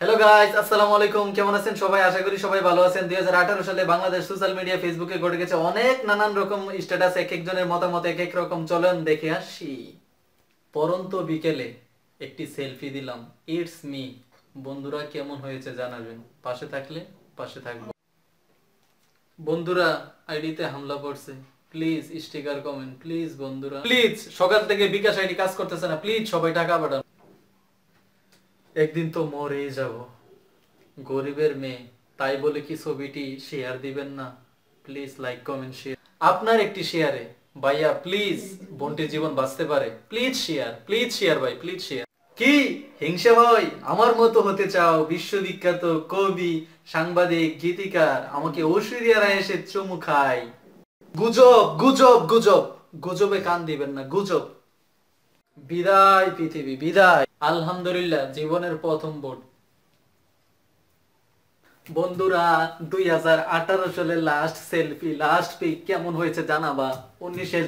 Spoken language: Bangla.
হ্যালো গাইস আসসালামু আলাইকুম কেমন আছেন সবাই? আশা করি সবাই ভালো আছেন। দুই হাজার আঠারো সালে বাংলাদেশ সোশ্যাল মিডিয়া ফেসবুকে ঘটে গেছে অনেক নানান রকম স্ট্যাটাস এক একজনের মতামত, এক এক রকম চলেন। দেখে আসি। পরন্ত বিকেলে একটি সেলফি দিলাম। ইটস মি বন্ধুরা, কেমন হয়েছে জানাবেন। পাশে থাকলে পাশে থাকব। বন্ধুরা আইডিতে হামলা পড়ছে প্লিজ স্টিকার কমেন্ট প্লিজ বন্ধুরা। প্লিজ সকাল থেকে বিকাশ আইডি কাজ করতেছে না। প্লিজ সবাই টাকা পাঠান। একদিন তো মরেই যাব। গরিবের মেয়ে, তাই বলে কি ছবিটি শেয়ার দিবেন না? প্লিজ লাইক কমেন্ট শেয়ার আপনার একটি শেয়ারে ভাইয়া প্লিজ বোনটির জীবন বাঁচতে পারে। প্লিজ শেয়ার প্লিজ শেয়ার ভাই প্লিজ শেয়ার কি? হিংসা, ভাই? আমার মতো হতে চাও? বিশ্ববিখ্যাত কবি, সাংবাদিক, গীতিকার, আমাকে ঐশ্বরিয়া রায় এসে চুমু খায়। গুজব গুজব গুজব। গুজবে কান দিবেন না, গুজব। বিদায় পৃথিবী, বিদায়। আলহামদুলিল্লাহ, জীবনের প্রথম বোর্ড বন্ধুরা, দুই হাজার আঠারো সালের লাস্ট সেলফি লাস্ট পিক কেমন হয়েছে জানাবা? উনিশের